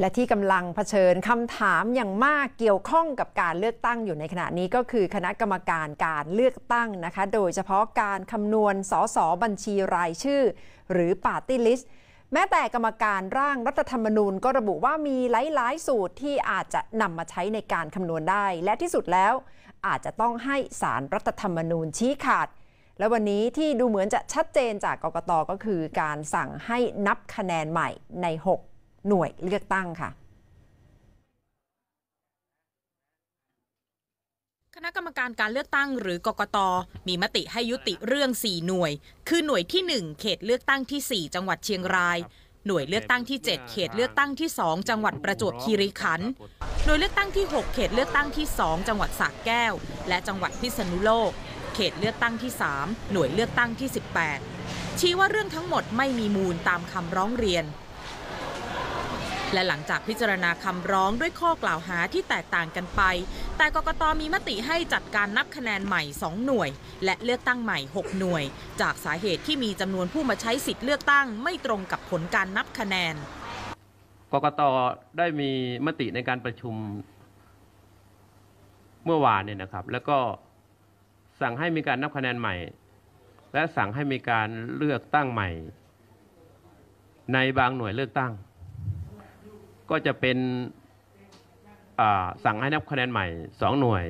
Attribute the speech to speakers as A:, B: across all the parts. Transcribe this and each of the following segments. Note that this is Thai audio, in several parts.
A: และที่กำลังเผชิญคำถามอย่างมากเกี่ยวข้องกับการเลือกตั้งอยู่ในขณะนี้ก็คือคณะกรรมการการเลือกตั้งนะคะ โดยเฉพาะการคำนวณสสบัญชีรายชื่อ หรือปาร์ตี้ลิสต์แม้แต่กรรมการร่างรัฐธรรมนูญก็ระบุว่ามีหลาย ๆ สูตรที่อาจจะนำมาใช้ในการคำนวณได้ และที่สุดแล้วอาจจะต้องให้ศาลรัฐธรรมนูญชี้ขาด และวันนี้ที่ดูเหมือนจะชัดเจนจากกกตก็คือการสั่งให้นับคะแนนใหม่ใน 6 หน่วยเลือกตั้งค่ะ
B: คณะกรรมการการเลือกตั้งหรือกกต มีมติให้ยุติเรื่อง 4 หน่วย คือหน่วยที่ 1 เขตเลือกตั้งที่ 4 จังหวัดเชียงราย หน่วยเลือกตั้งที่ 7 เขตเลือกตั้งที่ 2 จังหวัดประจวบคีรีขันธ์หน่วยเลือกตั้งที่ 6 เขตเลือกตั้งที่ 2 จังหวัดสระแก้ว และจังหวัดพิษณุโลก เขตเลือกตั้งที่ 3 หน่วยเลือกตั้งที่ 18 ชี้ว่าเรื่องทั้งหมดไม่มีมูลตามคำร้องเรียน และหลังจากพิจารณาคำร้องด้วยข้อกล่าวหาที่แตกต่างกันไป แต่กกตมีมติให้จัดการนับคะแนนใหม่ 2 หน่วย และเลือกตั้งใหม่ 6 หน่วย จากสาเหตุที่มีจำนวนผู้มาใช้สิทธิ์เลือกตั้งไม่ตรงกับผลการนับคะแนน
C: กกตได้มีมติในการประชุมเมื่อวานเนี่ยนะครับ แล้วก็สั่งให้มีการนับคะแนนใหม่ และสั่งให้มีการเลือกตั้งใหม่ ในบางหน่วยเลือกตั้ง ก็จะเป็นสั่งให้นับคะแนนใหม่สองหน่วย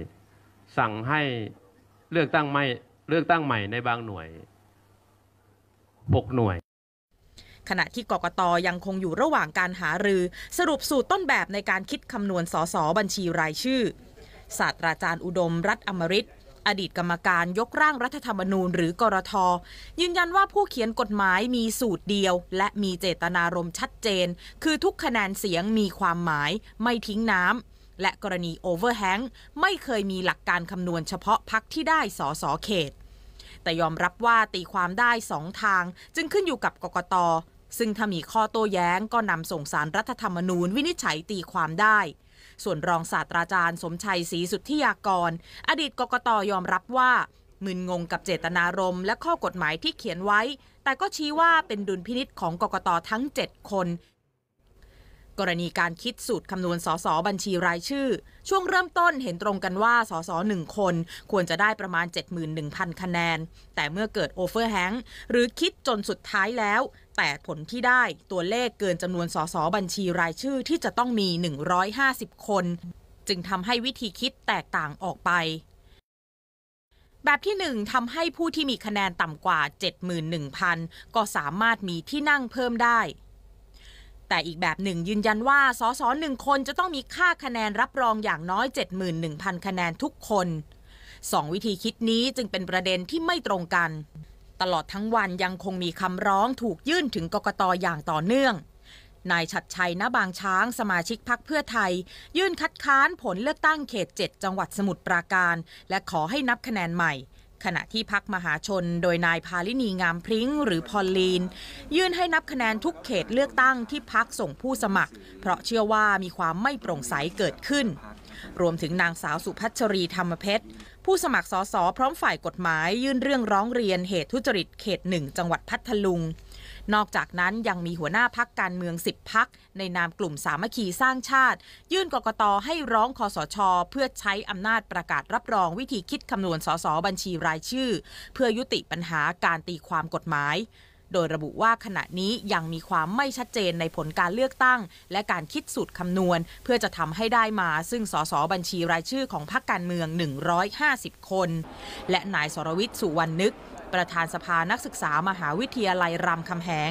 C: สั่งให้เลือกตั้งไม่เลือกตั้งใหม่ในบางหน่วยหกหน่วย
B: ขณะที่กกตยังคงอยู่ระหว่างการหารือ สรุปสูตรต้นแบบในการคิดคำนวณสสบัญชีรายชื่อศาสตราจารย์อุดมรัฐอมริต อดีตกรรมการยกร่างรัฐธรรมนูญหรือกรท ยืนยันว่าผู้เขียนกฎหมายมีสูตรเดียว และมีเจตนารมณ์ชัดเจน คือทุกคะแนนเสียงมีความหมายไม่ทิ้งน้ำและกรณีโอเวอร์แฮงไม่เคยมีหลักการคำนวณเฉพาะพักที่ได้สอสอเขต แต่ยอมรับว่าตีความได้สองทาง จึงขึ้นอยู่กับกกต ซึ่งถ้ามีข้อโต้แย้งก็นำส่งสารรัฐธรรมนูญวินิจฉัยตีความได้ ส่วนรองศาสตราจารย์สมชัยศรีสุทธิยากร อดีตกกตยอมรับว่า มึนงงกับเจตนารมณ์และข้อกฎหมายที่เขียนไว้ แต่ก็ชี้ว่าเป็นดุลพินิษของกกตทั้ง 7 คน กรณีการคิดสูตรคำนวณสสบัญชีรายชื่อ ช่วงเริ่มต้นเห็นตรงกันว่าสสหนึ่งคน ควรจะได้ประมาณ 71,000 คะแนน แต่เมื่อเกิดโอเวอร์แฮงหรือคิดจนสุดท้ายแล้ว แต่ผลที่ได้ตัวเลขเกินจำนวนสสบัญชีรายชื่อที่จะต้องมี 150 คน จึงทำให้วิธีคิดแตกต่างออกไปแบบที่ 1ทำให้ผู้ที่มีคะแนนต่ำกว่า 71,000 ก็สามารถมีที่นั่งเพิ่มได้ แต่อีกแบบหนึ่งยืนยันว่าสสหนึ่งคนจะต้องมีค่าคะแนนรับรองอย่างน้อย 71,000 คะแนนทุกคนสองวิธีคิดนี้จึงเป็นประเด็นที่ไม่ตรงกัน ตลอดทั้งวันยังคงมีคำร้องถูกยื่นถึงกกตอย่างต่อเนื่องนายชัดชัยณบางช้างสมาชิกพักเพื่อไทย ยื่นคัดค้านผลเลือกตั้งเขต 7 จังหวัดสมุทรปราการ และขอให้นับคะแนนใหม่ ขณะที่พักมหาชนโดยนายพาลินีงามพริ้งหรือพอลลีน ยื่นให้นับคะแนนทุกเขตเลือกตั้งที่พักส่งผู้สมัคร เพราะเชื่อว่ามีความไม่โปร่งใสเกิดขึ้น รวมถึงนางสาวสุพัชรีธรรมเพชร ผู้สมัครสสพร้อมฝ่ายกฎหมาย ยื่นเรื่องร้องเรียนเหตุทุจริตเขตหนึ่งจังหวัดพัทลุง นอกจากนั้นยังมีหัวหน้าพักการเมือง 10พักในนามกลุ่มสามัคคีสร้างชาติ ยื่นกกตให้ร้องคอสช เพื่อใช้อำนาจประกาศรับรองวิธีคิดคำนวณสสบัญชีรายชื่อ เพื่อยุติปัญหาการตีความกฎหมายโดยระบุว่าขณะนี้ยังมีความไม่ชัดเจนในผลการเลือกตั้ง และการคิดสูตรคำนวณ เพื่อจะทำให้ได้มาซึ่งสสบัญชีรายชื่อของพรรคการเมือง 150 คน และนายสรวิทย์สุวรรณนึก ประธานสภานักศึกษามหาวิทยาลัยรามคำแหง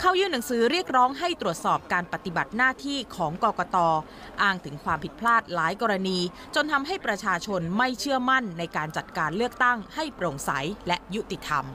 B: เข้ายื่นหนังสือเรียกร้องให้ตรวจสอบการปฏิบัติหน้าที่ของกกตอ้างถึงความผิดพลาดหลายกรณี จนทำให้ประชาชนไม่เชื่อมั่นในการจัดการเลือกตั้งให้โปร่งใสและยุติธรรม